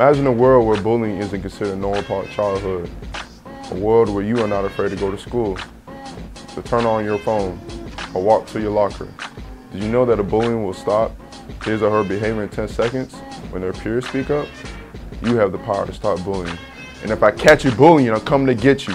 Imagine a world where bullying isn't considered normal part of childhood. A world where you are not afraid to go to school, to turn on your phone, or walk to your locker. Did you know that a bullying will stop his or her behavior in 10 seconds when their peers speak up? You have the power to stop bullying. And if I catch you bullying, I'll come to get you.